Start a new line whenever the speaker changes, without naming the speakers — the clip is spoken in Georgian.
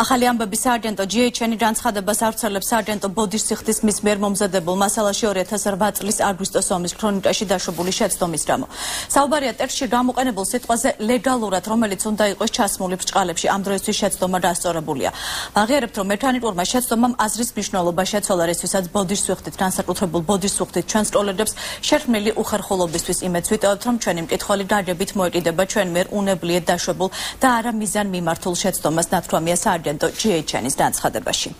ახალი ამბები სააგენტო GHN-ი განცხადებას ავრცელებს სააგენტო ბოდიშ სიხდის მის მიერ მომზადებულ მასალაში 2008 წლის აგვისტოს ომის ქრონიკაში დაშვებული შეცდომის გამო. საუბარია ტექსტში გამოყენებულ სიტყვაზე ლეგალურად, რომელიც უნდა იყოს ჩასმული ბრჭყალებში, ამ დროისთვის შეცდომა დასწორებულია. აღიარებთ, რომ მექანიკურმა შეცდომამ აზრის მნიშვნელობა შეცვალა, რისთვისაც ბოდიშ სიხდით განსაკუთრებულ ბოდიშ სიხდით ჩვენს კოლეგებს შერხმელი უხერხულობისთვის იმედს ვიტოვებთ, რომ ჩვენი მკითხველი დაგებით მოეკიდება ჩვენ მიერ უნებლიეთ დაშვებულ და არა მიზან მიმართულ შეცდომას ნათქვამია სააგენტო GHN-ის განცხადებაში.